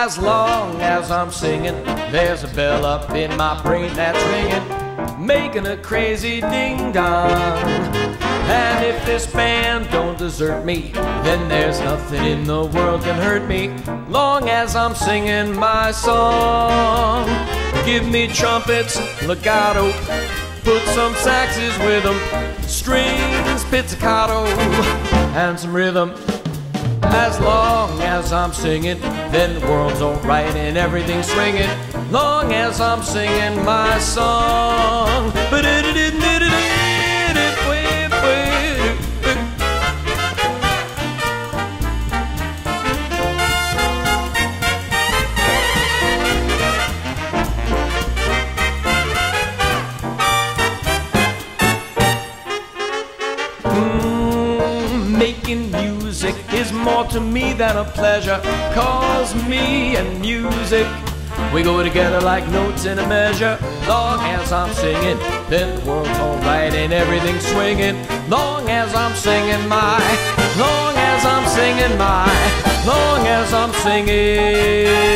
As long as I'm singing, there's a bell up in my brain that's ringing, making a crazy ding dong. And if this band don't desert me, then there's nothing in the world can hurt me, long as I'm singing my song. Give me trumpets, legato, put some saxes with them, strings, pizzicato, and some rhythm. As long as I'm singing, then the world's alright and everything's swinging. Long as I'm singing my song. Mm, making music is more to me than a pleasure. Cause me and music, we go together like notes in a measure. Long as I'm singing, then the world's alright and everything's swinging. Long as I'm singing my, long as I'm singing my, long as I'm singing.